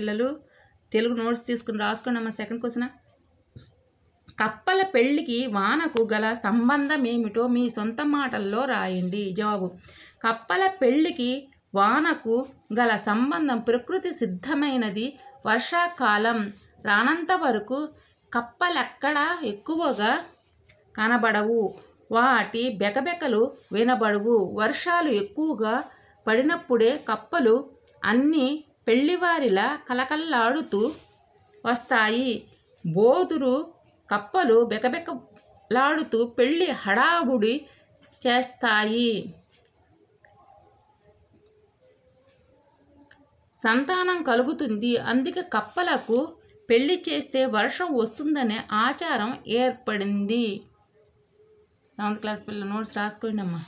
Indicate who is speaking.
Speaker 1: పిల్లలు తెలుగు నోట్స్ తీసుకుని రాసుకోండి అమ్మ సెకండ్ క్వశ్చన్ కప్పల పెళ్ళికి వానకు గల సంబంధం ఏమిటో మీ సొంత మాటల్లో రాయండి. జవాబు. కప్పల పెళ్ళికి వానకు గల సంబంధం ప్రకృతి సిద్ధమైనది వర్షాకాలం రానంత వరకు కప్పలెక్కడ ఎక్కువగా కనబడవు. వాటి బెకబెకలు వినబడవు. వర్షాలు ఎక్కువగా పడినప్పుడే కప్పలు అన్నీ పెళ్ళివారిలా కలకల్లాడుతూ వస్తాయి. బోదురు కప్పలు బెకబెకలాడుతూ పెళ్ళి హడావుడి చేస్తాయి. సంతానం కలుగుతుంది. అందుకే కప్పలకు పెళ్ళి చేస్తే వర్షం వస్తుందనే ఆచారం ఏర్పడింది. సెవెంత్ క్లాస్ పిల్లల నోట్స్ రాసుకోండి అమ్మా